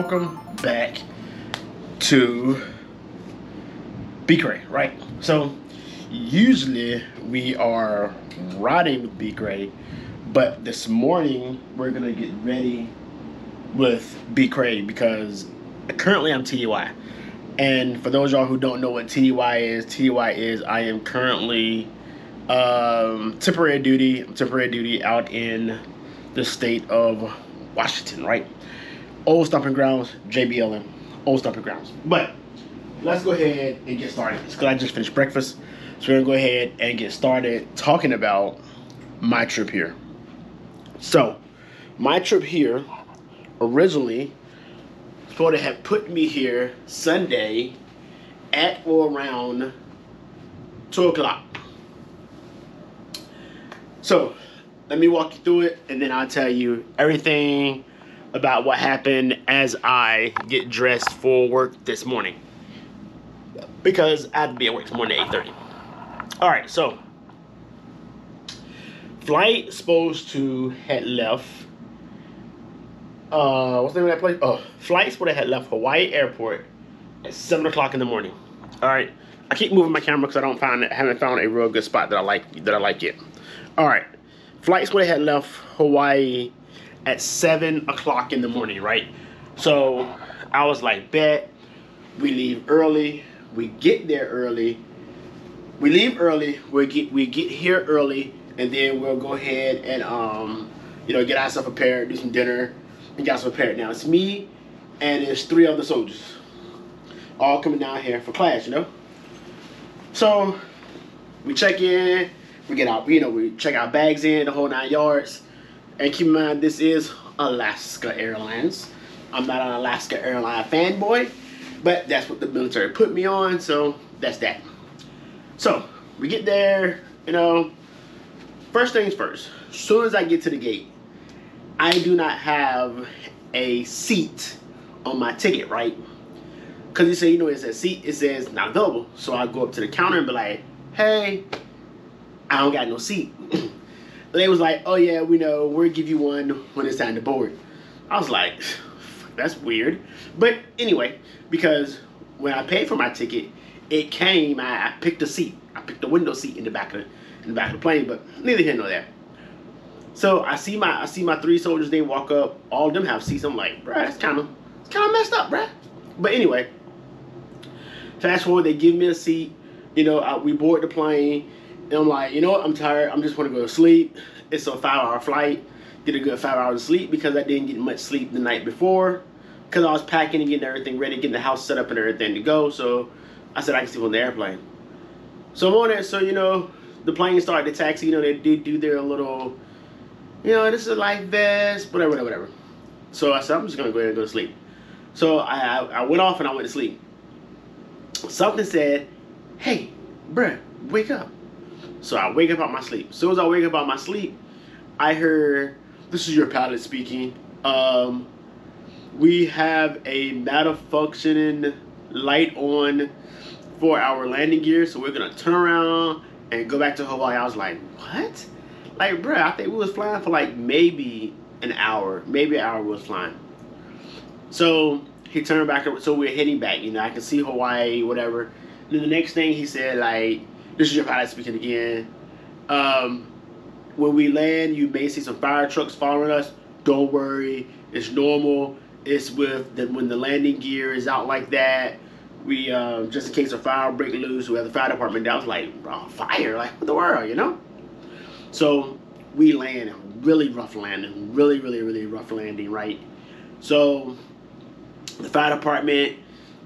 Welcome back to BCray, right? So usually we are riding with BCray, but this morning we're gonna get ready with BCray because currently I'm TDY. And for those y'all who don't know what TDY is, TDY is I am currently um, temporary duty, temporary duty out in the state of Washington, right? Old stomping grounds, JBLM, old stomping grounds. But let's go ahead and get started. Because I just finished breakfast. So we're gonna go ahead and get started talking about my trip here. So, my trip here originally supposed to have put me here Sunday at or around two o'clock. So, let me walk you through it and then I'll tell you everything about what happened as I get dressed for work this morning. Because I had to be at work this morning at 8.30. Alright, so flight supposed to had left uh what's the name of that place? Oh, flight supposed to had left Hawaii Airport at seven o'clock in the morning. Alright. I keep moving my camera because I don't find haven't found a real good spot that I like that I like yet. Alright. Flights would have had left Hawaii at seven o'clock in the morning, right? So I was like, bet we leave early, we get there early, we leave early, we get we get here early, and then we'll go ahead and um, you know, get ourselves prepared, do some dinner, and get ourselves prepared. Now it's me and there's three other soldiers. All coming down here for class, you know? So we check in, we get out, you know, we check our bags in, the whole nine yards. And keep in mind, this is Alaska Airlines. I'm not an Alaska airline fanboy, but that's what the military put me on, so that's that. So, we get there, you know, first things first, as soon as I get to the gate, I do not have a seat on my ticket, right? Because you say, you know, it says seat, it says not available. So I go up to the counter and be like, hey, I don't got no seat. They was like, oh yeah, we know, we'll give you one when it's time to board. I was like, that's weird. But anyway, because when I paid for my ticket, it came, I, I picked a seat. I picked a window seat in the back of the, in the back of the plane, but neither here nor there. So I see my I see my three soldiers, they walk up, all of them have seats. I'm like, bruh, that's kind of it's kind of messed up, bruh. But anyway, fast forward, they give me a seat. You know, I, we board the plane. And I'm like, you know what? I'm tired. I'm just want to go to sleep. It's a five hour flight. Get a good five hours of sleep because I didn't get much sleep the night before. Because I was packing and getting everything ready, getting the house set up and everything to go. So I said I can sleep on the airplane. So I'm on it. So, you know, the plane started to taxi. You know, they did do their little, you know, this is a life vest, whatever, whatever, whatever. So I said, I'm just going to go ahead and go to sleep. So I, I went off and I went to sleep. Something said, hey, bruh, wake up. So I wake up out my sleep. As soon as I wake up out my sleep, I heard, this is your pilot speaking. Um, we have a malfunctioning light on for our landing gear, so we're gonna turn around and go back to Hawaii. I was like, what? Like, bruh, I think we was flying for like maybe an hour, maybe an hour we was flying. So he turned back, so we're heading back. You know, I can see Hawaii, whatever. And then the next thing he said, like, this is your pilot speaking again. Um, when we land, you may see some fire trucks following us. Don't worry, it's normal. It's with the, when the landing gear is out like that. We um, just in case a fire break loose, we have the fire department down. It's like oh, fire, like what the world, you know? So we land, a really rough landing, really, really, really rough landing, right? So the fire department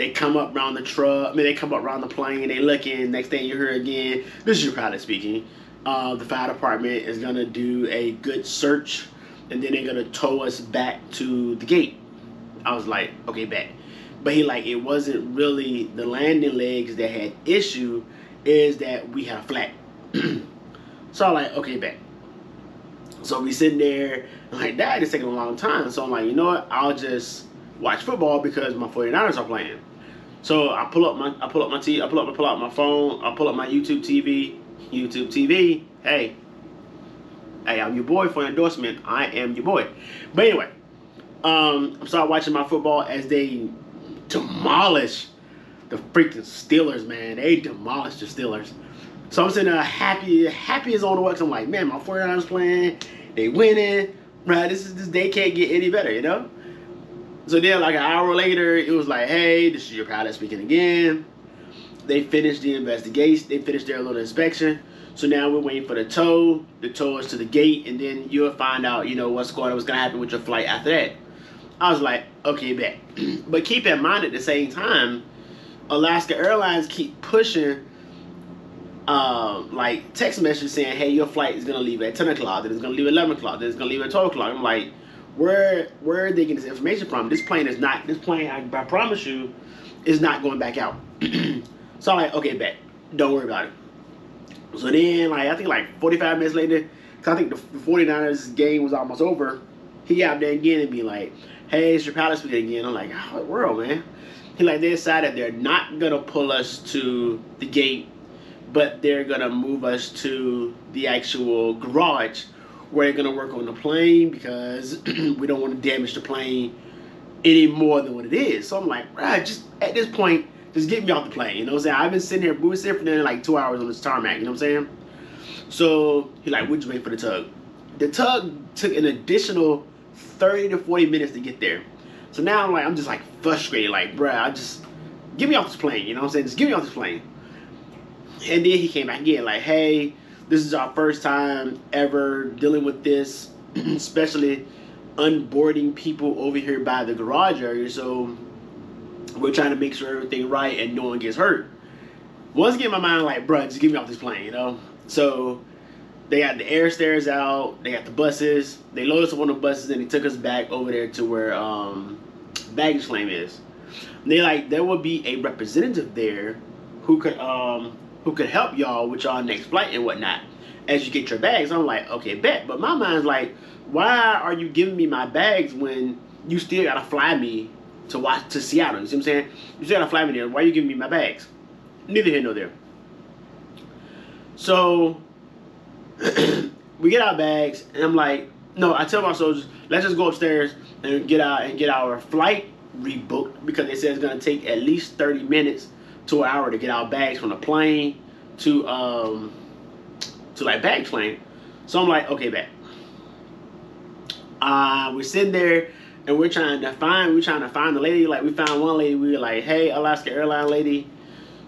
they come up around the truck. I mean, they come up around the plane. They looking. Next thing you hear again, this is your pilot speaking. Uh, the fire department is gonna do a good search, and then they're gonna tow us back to the gate. I was like, okay, back. But he like, it wasn't really the landing legs that had issue. Is that we had a flat. so I'm like, okay, back. So we sitting there, like, that is taking a long time. So I'm like, you know what? I'll just watch football because my 49ers are playing. So I pull up my I pull up my t I pull up I pull out my phone, I pull up my YouTube TV. YouTube TV, hey. Hey, I'm your boy for endorsement. I am your boy. But anyway, um, I started watching my football as they demolish the freaking Steelers, man. They demolished the Steelers. So I'm sitting there happy, happy as on the wax. I'm like, man, my 49ers playing, they winning. Right, this is this day can't get any better, you know? So then like an hour later, it was like, hey, this is your pilot speaking again. They finished the investigation, they finished their little inspection. So now we're waiting for the tow. The tow is to the gate, and then you'll find out, you know, what's going on, what's gonna happen with your flight after that. I was like, okay, bet. but keep in mind at the same time, Alaska Airlines keep pushing um, like text message saying, hey, your flight is gonna leave at 10 o'clock, then it's gonna leave at 11 o'clock, then it's gonna leave at 12 o'clock. I'm like, where where are they getting this information from? This plane is not, this plane, I, I promise you, is not going back out. so I'm like, okay, bet. Don't worry about it. So then, like, I think like 45 minutes later, because I think the 49ers game was almost over, he got there again and be like, hey, it's your pilot speaking again. I'm like, how the world, man? He like, they decided they're not to pull us to the gate but they're gonna move us to the actual garage where they're gonna work on the plane because we don't want to damage the plane any more than what it is. So I'm like, right, just at this point, just get me off the plane. You know what I'm saying? I've been sitting here, we were sitting for there like two hours on this tarmac. You know what I'm saying? So he like, would you wait for the tug? The tug took an additional 30 to 40 minutes to get there. So now I'm like, I'm just like frustrated, like, bruh, I just get me off this plane. You know what I'm saying? Just get me off this plane. And then he came back again, like, hey, this is our first time ever dealing with this, especially unboarding people over here by the garage area. So we're trying to make sure everything right and no one gets hurt. Once again, my mind like, bruh, just get me off this plane, you know? So they got the air stairs out, they got the buses, they loaded us up on the buses and they took us back over there to where um, baggage claim is. And they like there will be a representative there who could um who could help y'all with y'all next flight and whatnot as you get your bags. I'm like, okay, bet. But my mind's like, why are you giving me my bags when you still gotta fly me to watch to Seattle? You see what I'm saying? You still gotta fly me there. Why are you giving me my bags? Neither here nor there. So we get our bags, and I'm like, no, I tell my soldiers, let's just go upstairs and get out and get our flight rebooked because they said it's gonna take at least 30 minutes to an hour to get our bags from the plane to um to like bag plane. So I'm like, okay, back. Uh, we're sitting there and we're trying to find we're trying to find the lady. Like we found one lady. We were like, hey, Alaska airline lady,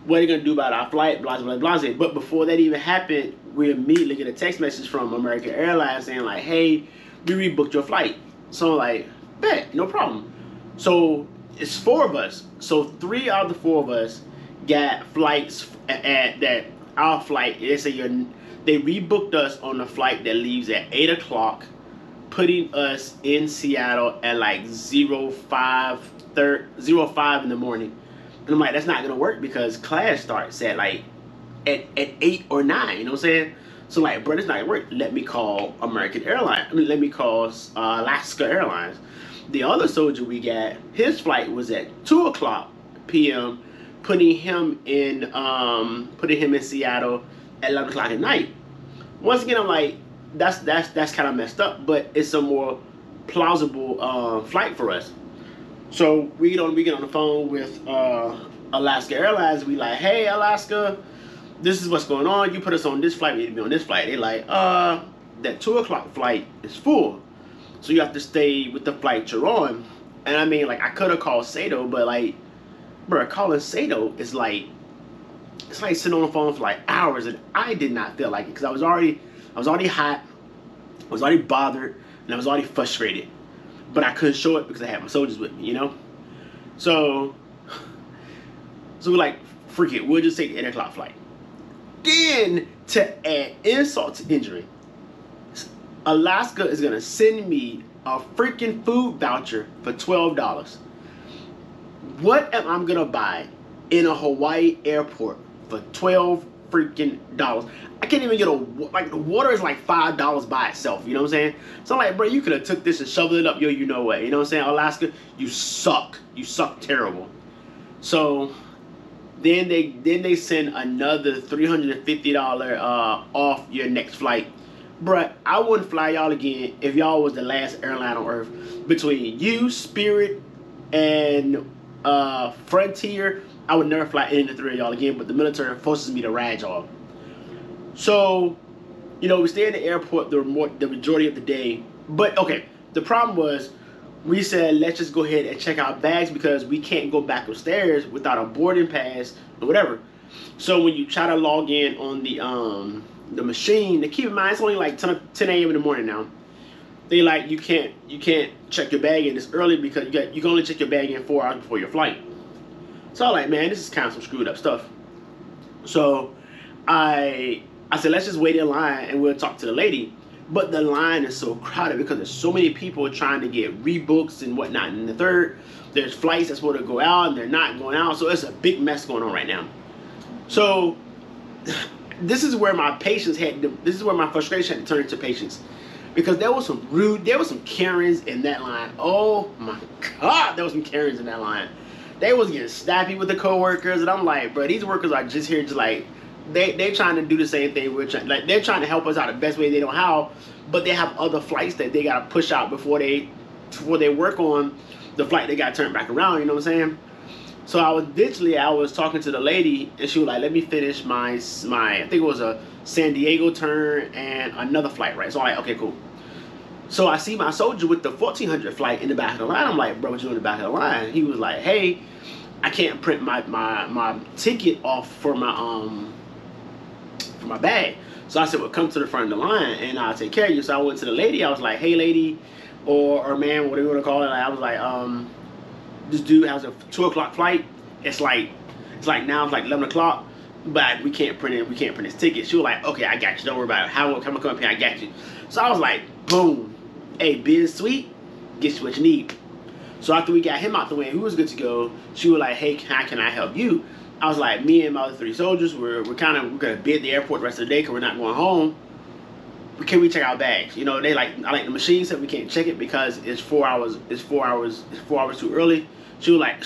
what are you gonna do about our flight? Blah blah blah. blah. But before that even happened, we immediately get a text message from American Airlines saying like, hey, we rebooked your flight. So I'm like, bet, no problem. So it's four of us. So three out of the four of us got flights at, that our flight. They say you're, they rebooked us on a flight that leaves at eight o'clock, putting us in Seattle at like zero five thir- zero five in the morning. And I'm like, that's not gonna work because class starts at like at, at eight or nine. You know what I'm saying? So like, bro, it's not gonna work. Let me call American Airlines. I mean, let me call uh, Alaska Airlines. The other soldier we got, his flight was at two o'clock p.m putting him in um, putting him in Seattle at 11 o'clock at night. Once again, I'm like, that's that's that's kind of messed up, but it's a more plausible uh, flight for us. So we get on we get on the phone with uh, Alaska Airlines. We like, hey Alaska, this is what's going on. You put us on this flight. We need to be on this flight. They like, uh, that two o'clock flight is full, so you have to stay with the flight you're on. And I mean, like, I could have called Sato, but like bro, calling Sato is like it's like sitting on the phone for like hours, and I did not feel like it because I was already I was already hot, I was already bothered, and I was already frustrated. But I couldn't show it because I had my soldiers with me, you know. So, so we're like, freak it, we'll just take the eight o'clock flight. Then to add insult to injury, Alaska is gonna send me a freaking food voucher for twelve dollars. What am I gonna buy in a Hawaii airport for twelve freaking dollars? I can't even get a like the water is like five dollars by itself. You know what I'm saying? So I'm like, bro, you could have took this and shoveled it up yo, you know what? You know what I'm saying? Alaska, you suck. You suck terrible. So then they then they send another three hundred and fifty dollar uh, off your next flight Bruh, I wouldn't fly y'all again if y'all was the last airline on earth. Between you, Spirit, and uh, Frontier, I would never fly any of the three of y'all again, but the military forces me to ride y'all. So, you know, we stay in the airport the, more, the majority of the day. But, okay, the problem was we said, let's just go ahead and check our bags because we can't go back upstairs without a boarding pass or whatever. So when you try to log in on the um the machine, to keep in mind it's only like 10, 10 a.m. in the morning now. They like you can't you can't check your bag in this early because you got you can only check your bag in four hours before your flight. So I'm like, man, this is kind of some screwed up stuff. So I I said, let's just wait in line and we'll talk to the lady. But the line is so crowded because there's so many people trying to get rebooks and whatnot. And the third, there's flights that's supposed to go out and they're not going out. So it's a big mess going on right now. So this is where my patience had. To, this is where my frustration had to turn into patience, because there was some rude. There was some Karens in that line. Oh my God, there was some Karens in that line. They was getting snappy with the coworkers, and I'm like, bro, these workers are just here to like. They they trying to do the same thing we're trying. Like they're trying to help us out the best way they know how, but they have other flights that they gotta push out before they before they work on the flight they got turned back around. You know what I'm saying? So I was literally I was talking to the lady and she was like, "Let me finish my my I think it was a San Diego turn and another flight, right?" So I'm like, "Okay, cool." So I see my soldier with the 1400 flight in the back of the line. I'm like, "Bro, what you in the back of the line?" He was like, "Hey, I can't print my my my ticket off for my um for my bag." So I said, "Well, come to the front of the line and I'll take care of you." So I went to the lady. I was like, "Hey, lady," or or man, whatever you want to call it. I was like, um this dude has a two o'clock flight. It's like it's like now it's like eleven o'clock, but we can't print it. We can't print his ticket. She was like, okay, I got you. Don't worry about it. How come I come up here? I got you. So I was like, boom, hey, biz sweet, get you what you need. So after we got him out the way, we was good to go. She was like, hey, how can I help you? I was like, me and my other three soldiers, we're, we're kind of we're gonna be at the airport the rest of the day because we're not going home. Can we check our bags? You know, they like I like the machine said we can't check it because it's four hours. It's four hours. It's four hours too early. She was like,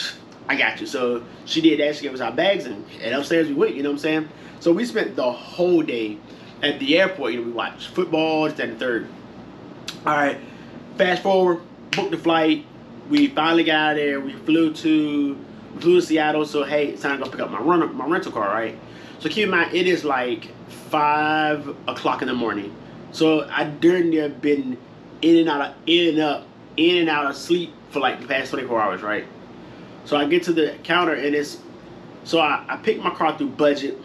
I got you. So she did that. She gave us our bags and, and upstairs we went. You know what I'm saying? So we spent the whole day at the airport. You know, we watched football, this, and third. All right. Fast forward, booked the flight. We finally got out of there. We flew to flew to Seattle. So hey, it's time to go pick up my run my rental car, right? So keep in mind, it is like five o'clock in the morning. So I during there been in and out of in and up, in and out of sleep for like the past 24 hours, right? So I get to the counter and it's so I, I pick my car through budget,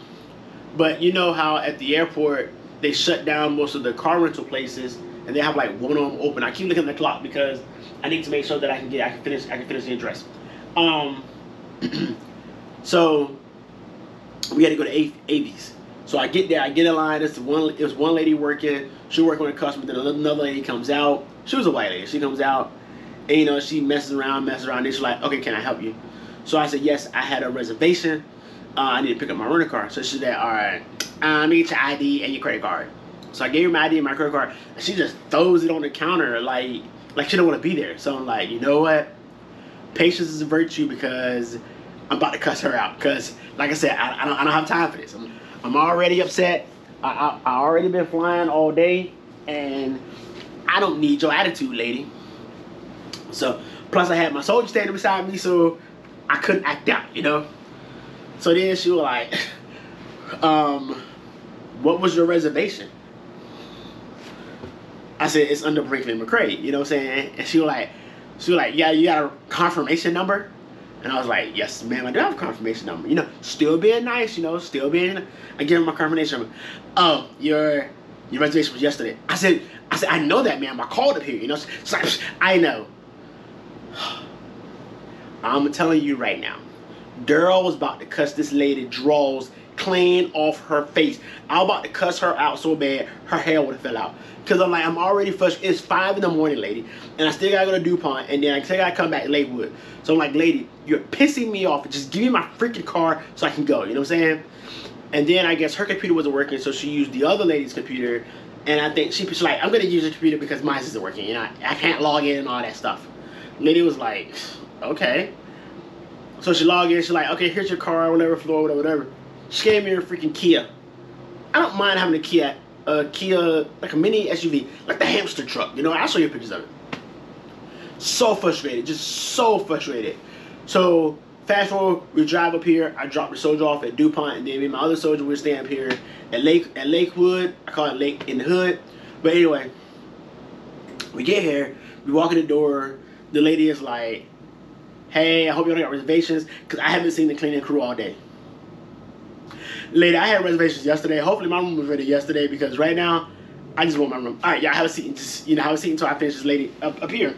but you know how at the airport they shut down most of the car rental places and they have like one of them open. I keep looking at the clock because I need to make sure that I can get I can finish I can finish the address. Um, so we had to go to A- Avis. So I get there, I get in line. It's one. it's one lady working. She working with a customer. Then another lady comes out. She was a white lady. She comes out and you know, she messes around, messes around. And she's like, okay, can I help you? So I said, yes, I had a reservation. Uh, I need to pick up my rental car. So she said, all right, me get your ID and your credit card. So I gave her my ID and my credit card. And she just throws it on the counter like like she don't want to be there. So I'm like, you know what? Patience is a virtue because I'm about to cuss her out. Because like I said, I, I, don't, I don't have time for this. I'm, I'm already upset. I, I, I already been flying all day. And I don't need your attitude, lady. So plus I had my soldier standing beside me, so I couldn't act out, you know. So then she was like, um, "What was your reservation?" I said, "It's under Brinkley McCray." You know what I'm saying? And she was like, "She was like, yeah, you got a confirmation number?" And I was like, "Yes, ma'am, I do have a confirmation number." You know, still being nice, you know, still being. I give him my confirmation number. Oh, your your reservation was yesterday. I said, I said, I know that, ma'am. I called up here. You know, she's like, I know. I'm telling you right now, Daryl was about to cuss this lady draws clean off her face. I was about to cuss her out so bad, her hair would have fell out. Cause I'm like, I'm already frustrated. It's five in the morning, lady, and I still gotta go to DuPont, and then I still gotta come back to Lakewood. So I'm like, lady, you're pissing me off. Just give me my freaking car so I can go. You know what I'm saying? And then I guess her computer wasn't working, so she used the other lady's computer. And I think she, like, I'm gonna use your computer because mine isn't working. You know, I, I can't log in and all that stuff. Lady was like, okay. So she logged in, she's like, okay, here's your car, whatever, floor, whatever, whatever. She me her freaking Kia. I don't mind having a Kia a Kia, like a mini SUV, like the hamster truck. You know, I'll show you pictures of it. So frustrated, just so frustrated. So fast forward, we drive up here. I drop the soldier off at Dupont, and then me and my other soldier we stay up here at Lake at Lakewood. I call it Lake in the Hood. But anyway, we get here. We walk in the door. The lady is like, "Hey, I hope you don't got reservations because I haven't seen the cleaning crew all day." Lady, I had reservations yesterday. Hopefully, my room was ready yesterday because right now, I just want my room. All right, I have a seat. Just you know, have a seat until I finish this lady up up here.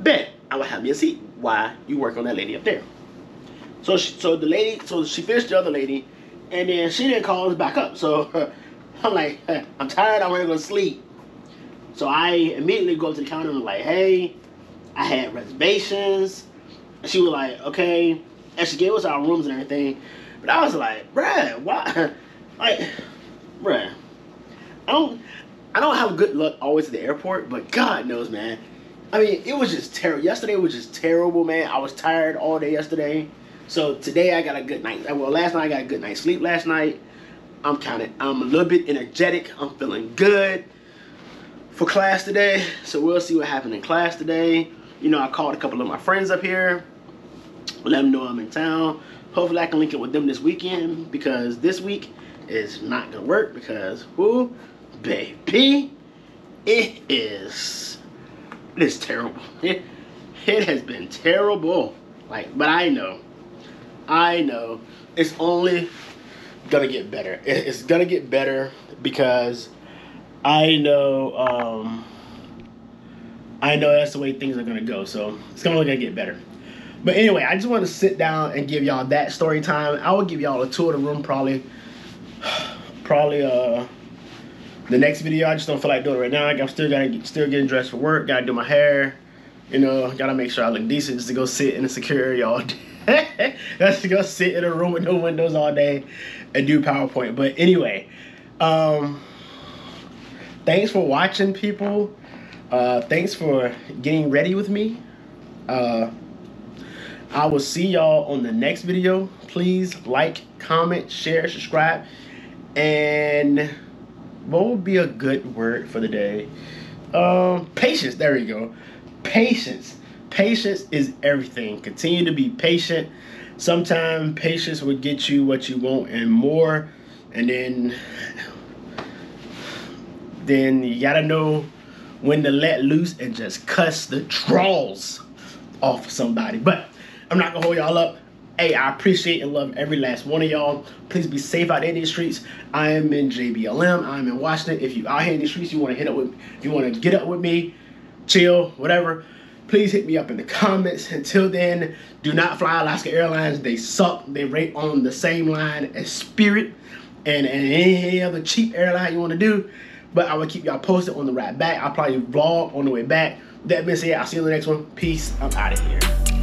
Bet I will have me a seat while you work on that lady up there. So, she, so the lady, so she finished the other lady, and then she didn't call us back up. So I'm like, I'm tired. I'm ready to go sleep. So I immediately go to the counter and I'm like, hey, I had reservations. She was like, okay. And she gave us our rooms and everything. But I was like, bruh, why? Like, bruh, I don't, I don't have good luck always at the airport, but God knows, man. I mean, it was just terrible. Yesterday was just terrible, man. I was tired all day yesterday. So today I got a good night. Well, last night I got a good night's sleep last night. I'm of, I'm a little bit energetic. I'm feeling good for class today. So we'll see what happened in class today. You know, I called a couple of my friends up here. Let them know I'm in town. Hopefully I can link up with them this weekend because this week is not gonna work because who, baby, it is, it is terrible. It, it has been terrible. Like, but I know, I know, it's only gonna get better. It's gonna get better because I know, um, I know that's the way things are gonna go. So it's only gonna get better. But anyway, I just want to sit down and give y'all that story time. I will give y'all a tour of the room probably, probably uh, the next video. I just don't feel like doing it right now. I'm still gotta still getting dressed for work. Gotta do my hair. You know, gotta make sure I look decent just to go sit in the security all day. That's to go sit in a room with no windows all day and do PowerPoint. But anyway, um, thanks for watching, people. Uh, thanks for getting ready with me. Uh, I will see y'all on the next video. Please like, comment, share, subscribe. And what would be a good word for the day? Um, patience. There we go. Patience. Patience is everything. Continue to be patient. Sometimes patience will get you what you want and more. And then, then you gotta know when to let loose and just cuss the draws off somebody. But I'm not gonna hold y'all up. Hey, I appreciate and love every last one of y'all. Please be safe out in these streets. I am in JBLM. I'm in Washington. If you out here in these streets, you want to hit up with, you want to get up with me, chill, whatever. Please hit me up in the comments. Until then, do not fly Alaska Airlines. They suck. They rate on the same line as Spirit and, and any other cheap airline you want to do. But I will keep y'all posted on the ride back. I'll probably vlog on the way back. That being said, I'll see you in the next one. Peace. I'm out of here.